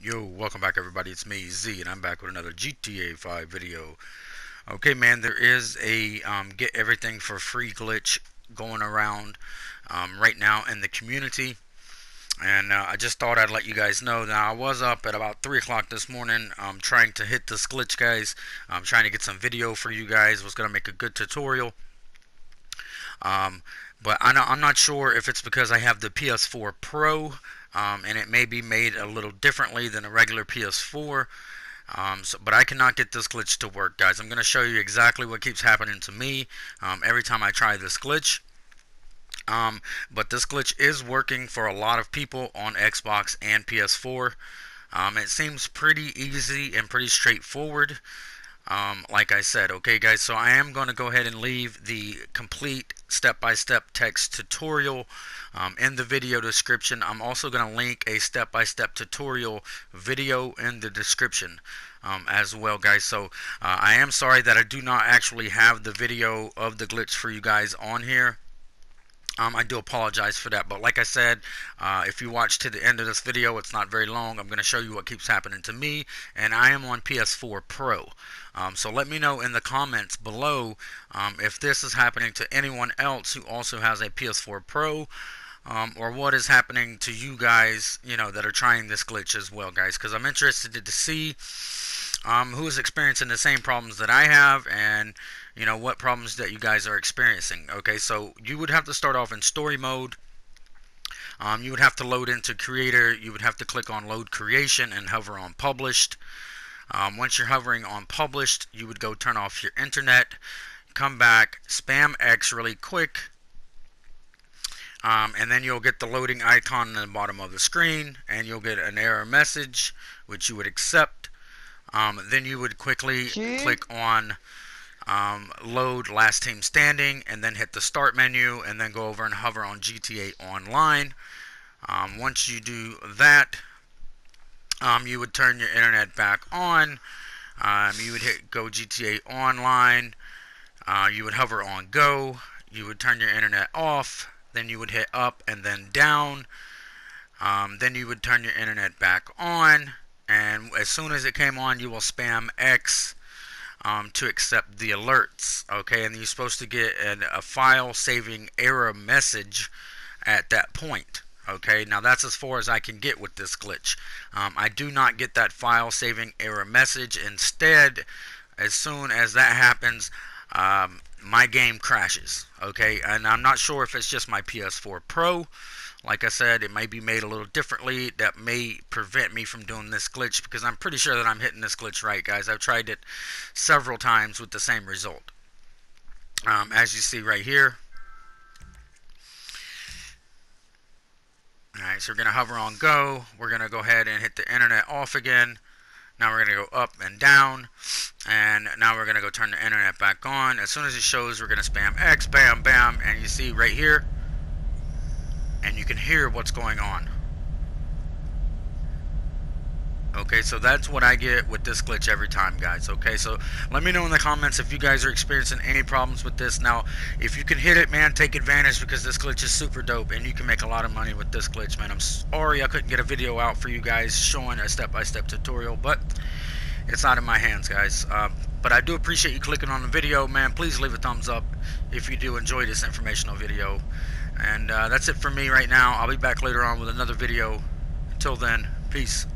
Yo, welcome back everybody, it's me, Z, and I'm back with another GTA 5 video. Okay man, there is a um, get everything for free glitch going around um, right now in the community. And uh, I just thought I'd let you guys know. Now, I was up at about 3 o'clock this morning um, trying to hit this glitch, guys. I'm trying to get some video for you guys. was going to make a good tutorial. Um, but I'm not sure if it's because I have the PS4 Pro um, and it may be made a little differently than a regular PS4. Um, so, but I cannot get this glitch to work, guys. I'm going to show you exactly what keeps happening to me um, every time I try this glitch. Um, but this glitch is working for a lot of people on Xbox and PS4. Um, it seems pretty easy and pretty straightforward. Um, like I said, okay guys, so I am going to go ahead and leave the complete step-by-step -step text tutorial um, in the video description. I'm also going to link a step-by-step -step tutorial video in the description um, as well guys. So uh, I am sorry that I do not actually have the video of the glitch for you guys on here. Um, I do apologize for that, but like I said, uh, if you watch to the end of this video, it's not very long. I'm going to show you what keeps happening to me, and I am on PS4 Pro. Um, so let me know in the comments below um, if this is happening to anyone else who also has a PS4 Pro, um, or what is happening to you guys, you know, that are trying this glitch as well, guys, because I'm interested to see um, who is experiencing the same problems that I have, and you know what problems that you guys are experiencing okay? So you would have to start off in story mode. Um, you would have to load into creator. You would have to click on load creation and hover on published. Um, once you're hovering on published you would go turn off your internet come back spam X really quick um, and then you'll get the loading icon in the bottom of the screen and you'll get an error message which you would accept um, then you would quickly click on um, load last team standing and then hit the start menu and then go over and hover on GTA Online. Um, once you do that, um, you would turn your internet back on. Um, you would hit go GTA Online. Uh, you would hover on go. You would turn your internet off. Then you would hit up and then down. Um, then you would turn your internet back on. And as soon as it came on, you will spam X um, to accept the alerts. Okay, and you're supposed to get an, a file saving error message at that point. Okay, now that's as far as I can get with this glitch. Um, I do not get that file saving error message. Instead, as soon as that happens, um, my game crashes. Okay, and I'm not sure if it's just my PS4 Pro like I said, it may be made a little differently. That may prevent me from doing this glitch because I'm pretty sure that I'm hitting this glitch right, guys. I've tried it several times with the same result. Um, as you see right here. Alright, so we're going to hover on go. We're going to go ahead and hit the internet off again. Now we're going to go up and down. And now we're going to go turn the internet back on. As soon as it shows, we're going to spam X, bam, bam. And you see right here, and you can hear what's going on. Okay, so that's what I get with this glitch every time, guys. Okay, so let me know in the comments if you guys are experiencing any problems with this. Now, if you can hit it, man, take advantage because this glitch is super dope and you can make a lot of money with this glitch, man. I'm sorry I couldn't get a video out for you guys showing a step-by-step -step tutorial, but it's not in my hands, guys. Uh, but I do appreciate you clicking on the video, man. Please leave a thumbs up if you do enjoy this informational video. And uh, that's it for me right now. I'll be back later on with another video. Until then, peace.